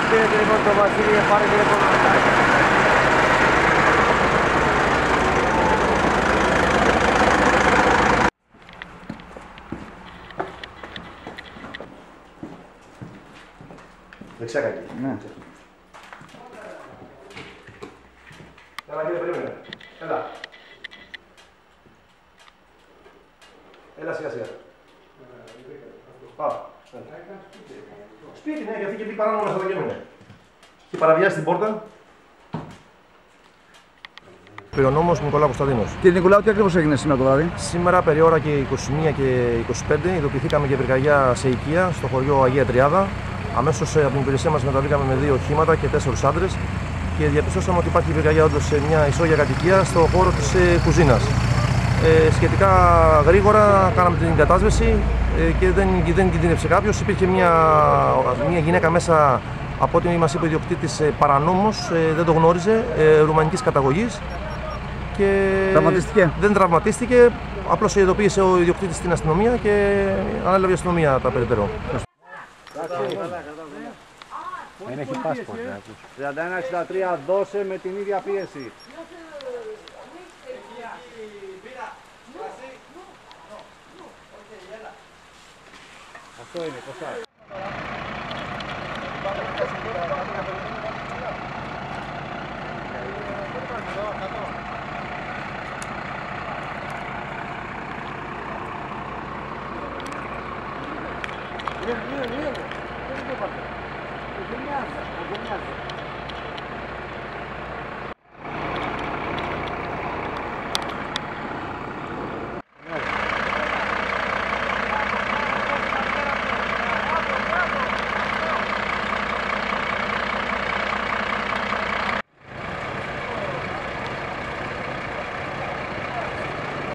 पेड़ देखो तो मछली Πάμε. Σπίτι, ναι, γιατί και μπήκε παράνομα μέσα στο κέντρο. Και παραβιάσει την πόρτα. Περιονόμος Νικολάου Κωνσταντίνος. Κύριε Νικολάου, τι ακριβώς έγινε σήμερα το βράδυ; Σήμερα περί ώρα και 21 και 25 ειδοποιηθήκαμε για πυρκαγιά σε οικία στο χωριό Αγία Τριάδα. Αμέσως από την υπηρεσία μας μεταβήκαμε με δύο οχήματα και τέσσερου άντρες και διαπιστώσαμε ότι υπάρχει πυρκαγιά όντως σε μια ισόγεια κατοικία στο χώρο της κουζίνας. Ε, σχετικά γρήγορα κάναμε την κατάσβεση ε, και δεν, δεν κινδύνευσε κάποιο. Υπήρχε μια, μια γυναίκα μέσα από ό,τι μα είπε ο ιδιοκτήτη ε, παρανόμω, ε, δεν το γνώριζε, ε, ρουμανική καταγωγή. Και Τραυματίστηκε? Δεν τραυματίστηκε. Απλώ ειδοποίησε ο ιδιοκτήτη στην αστυνομία και ανέλαβε η αστυνομία τα περαιτέρω. Δεν έχει πάσπορτ. 31-63, δώσε με την ίδια πίεση. 細いね細い。Mira, mira, mira. ¿Qué es lo que pasa? ¿Qué es lo que hace? ¿Qué es lo que hace?